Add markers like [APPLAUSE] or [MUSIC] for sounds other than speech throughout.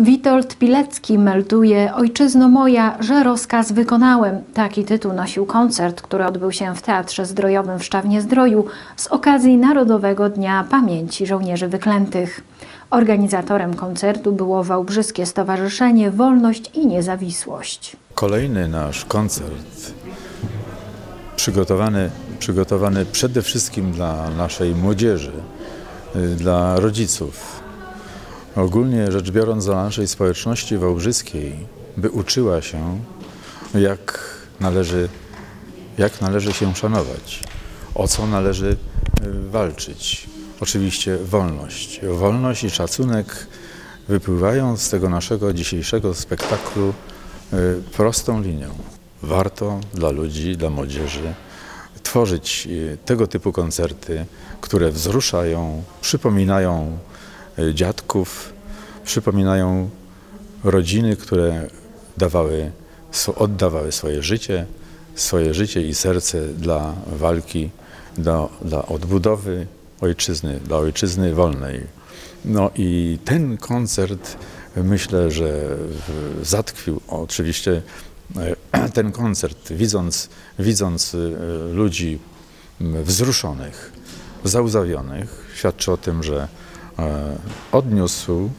Witold Pilecki melduje Ojczyzno moja, że rozkaz wykonałem. Taki tytuł nosił koncert, który odbył się w Teatrze Zdrojowym w Szczawnie-Zdroju z okazji Narodowego Dnia Pamięci Żołnierzy Wyklętych. Organizatorem koncertu było Wałbrzyskie Stowarzyszenie Wolność i Niezawisłość. Kolejny nasz koncert przygotowany, przygotowany przede wszystkim dla naszej młodzieży, y, dla rodziców. Ogólnie rzecz biorąc dla naszej społeczności wałbrzyskiej, by uczyła się jak należy, jak należy się szanować, o co należy y, walczyć. Oczywiście wolność. Wolność i szacunek wypływają z tego naszego dzisiejszego spektaklu y, prostą linią. Warto dla ludzi, dla młodzieży tworzyć y, tego typu koncerty, które wzruszają, przypominają dziadków, przypominają rodziny, które dawały, oddawały swoje życie, swoje życie i serce dla walki, dla, dla odbudowy ojczyzny, dla ojczyzny wolnej. No i ten koncert myślę, że zatkwił oczywiście e, [CLEARS THROAT] ten koncert, widząc, widząc e, ludzi wzruszonych, załzawionych, świadczy o tym, że e, odniósł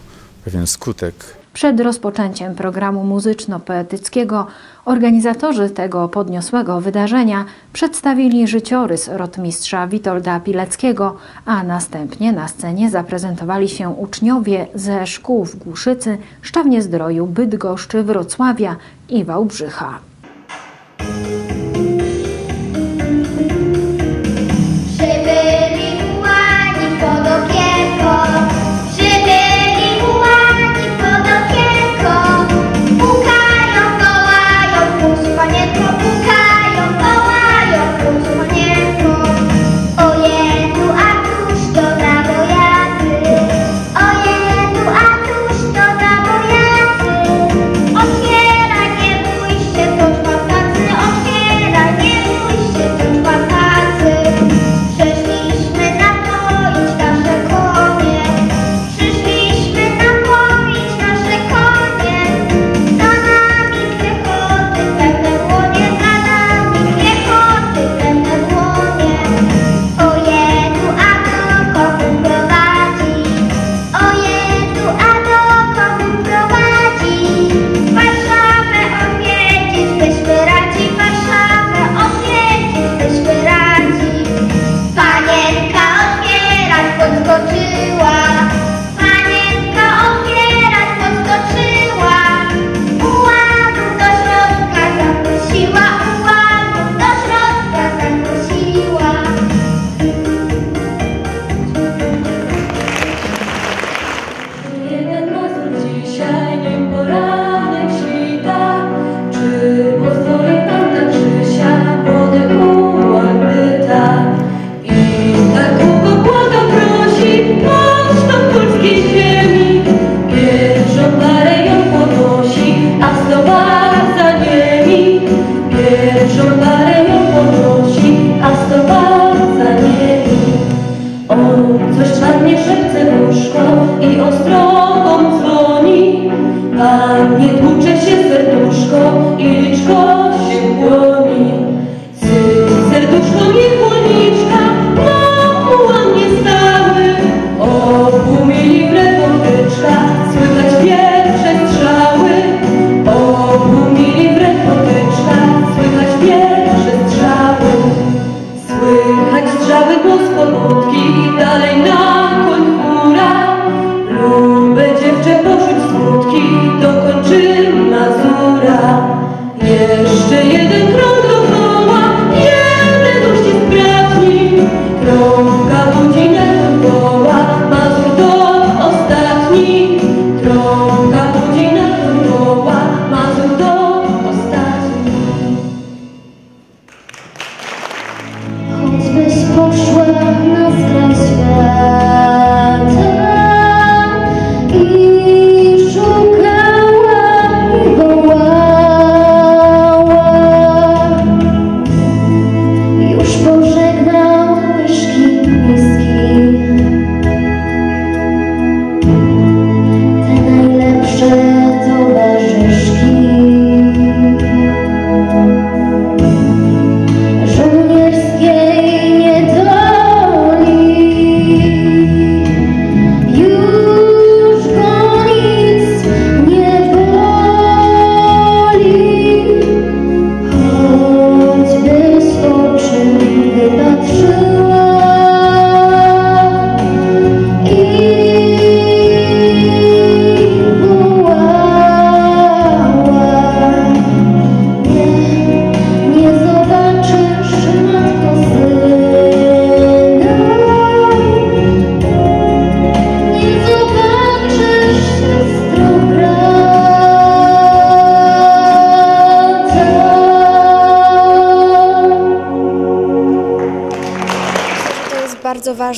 pewien skutek Przed rozpoczęciem programu muzyczno-poetyckiego organizatorzy tego podniosłego wydarzenia przedstawili życiorys rotmistrza Witolda Pileckiego, a następnie na scenie zaprezentowali się uczniowie ze szkół w Głuszycy, Szczawnie-Zdroju, Bydgoszczy, Wrocławia i Wałbrzycha. Chcę poczuć smutki do końca.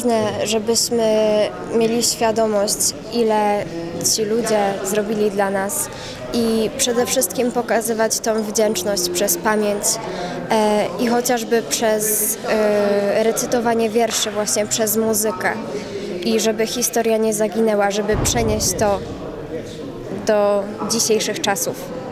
Ważne, żebyśmy mieli świadomość, ile ci ludzie zrobili dla nas i przede wszystkim pokazywać tą wdzięczność przez pamięć e, i chociażby przez e, recytowanie wierszy, właśnie przez muzykę. I żeby historia nie zaginęła, żeby przenieść to do dzisiejszych czasów.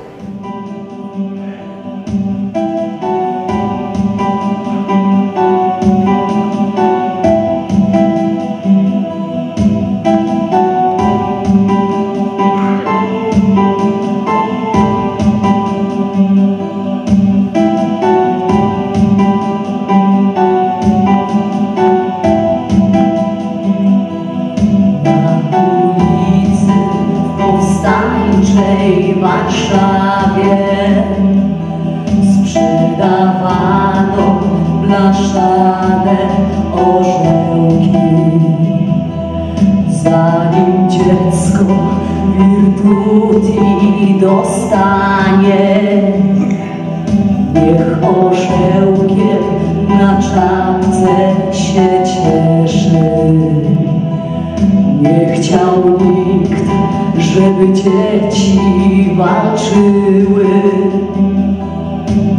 Powstańczej Warszawie sprzedawano blaszane orzełki. Zanim dziecko wirtuti dostanie, niech orzełkiem na czapce się cieszy. Nie chciał nikt, żeby dzieci walczyły.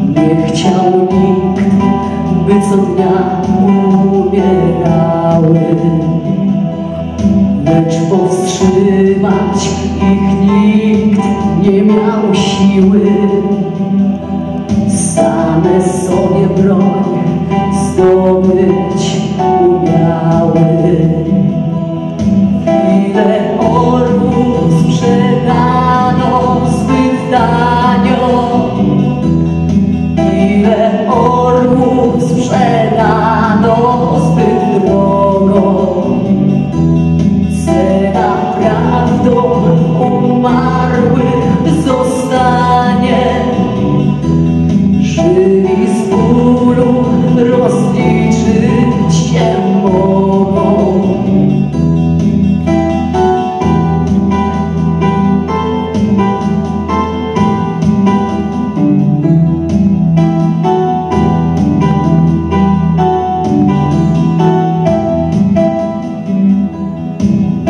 Nie chciał nikt, by co dnia umierały. Lecz powstrzymać ich nikt nie miał siły. Same sobie broń zdobyć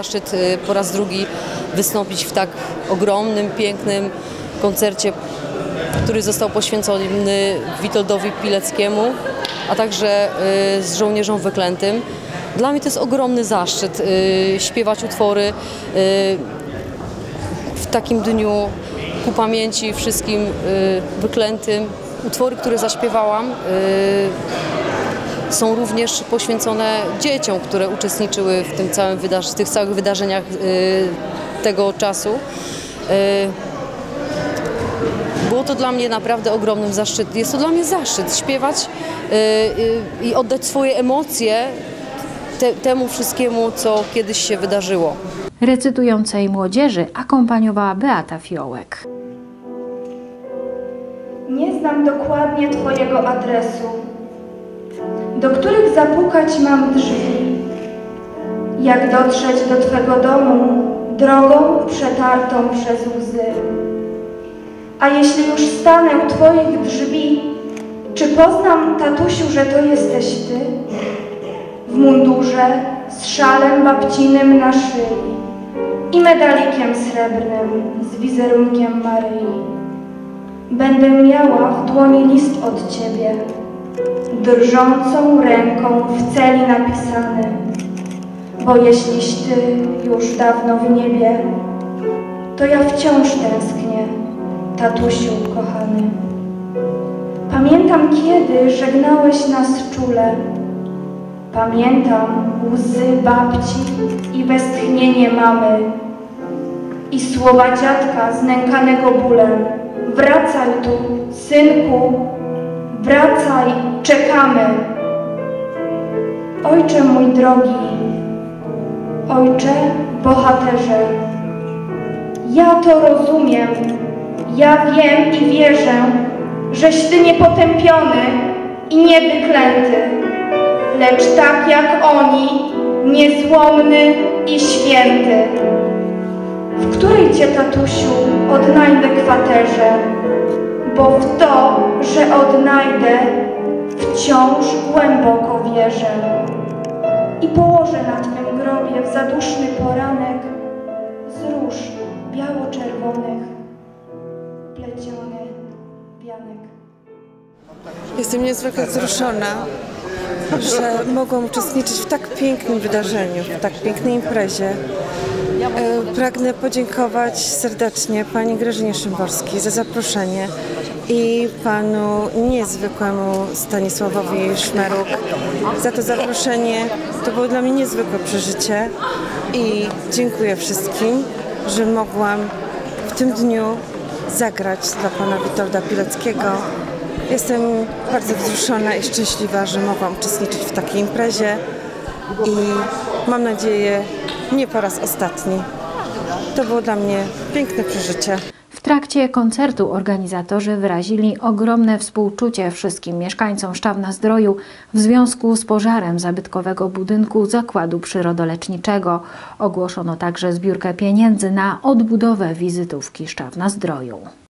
zaszczyt y, po raz drugi wystąpić w tak ogromnym, pięknym koncercie, który został poświęcony Witoldowi Pileckiemu, a także y, z żołnierzom wyklętym. Dla mnie to jest ogromny zaszczyt y, śpiewać utwory w takim dniu ku pamięci wszystkim wyklętym. Utwory, które zaśpiewałam, są również poświęcone dzieciom, które uczestniczyły w, tym całym wydarzeniach, w tych całych wydarzeniach y, tego czasu. Y, Było to dla mnie naprawdę ogromnym zaszczyt. Jest to dla mnie zaszczyt śpiewać y, i oddać swoje emocje te, temu wszystkiemu, co kiedyś się wydarzyło. Recytującej młodzieży akompaniowała Beata Fiołek. Nie znam dokładnie Twojego adresu, do których zapukać mam drzwi. jak dotrzeć do Twego domu drogą przetartą przez łzy. A jeśli już stanę u Twoich drzwi, czy poznam, tatusiu, że to jesteś Ty? W mundurze, z szalem babcinym na szyi i medalikiem srebrnym z wizerunkiem Maryi. Będę miała w dłoni list od Ciebie, drżącą ręką w celi napisany, bo jeśliś Ty już dawno w niebie, to ja wciąż tęsknię, tatusiu kochany. Pamiętam, kiedy żegnałeś nas czule, pamiętam łzy babci i westchnienie mamy i słowa dziadka znękanego bólem. Wracaj tu, synku, wracaj, czekamy. Ojcze mój drogi, ojcze bohaterze, ja to rozumiem, ja wiem i wierzę, żeś ty niepotępiony i niewyklęty, lecz tak jak oni, niezłomny i święty. W której cię, tatusiu, odnajdę kwaterze? Bo w to, że odnajdę, wciąż głęboko wierzę. I położę na twym grobie w zaduszny poranek z róż biało-czerwonych pleciony wianek. Jestem niezwykle wzruszona, że mogłam uczestniczyć w tak pięknym wydarzeniu, w tak pięknej imprezie. E, Pragnę podziękować serdecznie pani Grażynie Szymborskiej za zaproszenie i panu niezwykłemu Stanisławowi Szmeruk za to zaproszenie. To było dla mnie niezwykłe przeżycie i dziękuję wszystkim, że mogłam w tym dniu zagrać dla pana Witolda Pileckiego. Jestem bardzo wzruszona i szczęśliwa, że mogłam uczestniczyć w takiej imprezie i mam nadzieję nie po raz ostatni. To było dla mnie piękne przeżycie. W trakcie koncertu organizatorzy wyrazili ogromne współczucie wszystkim mieszkańcom Szczawna Zdroju w związku z pożarem zabytkowego budynku Zakładu Przyrodoleczniczego. Ogłoszono także zbiórkę pieniędzy na odbudowę wizytówki Szczawna Zdroju.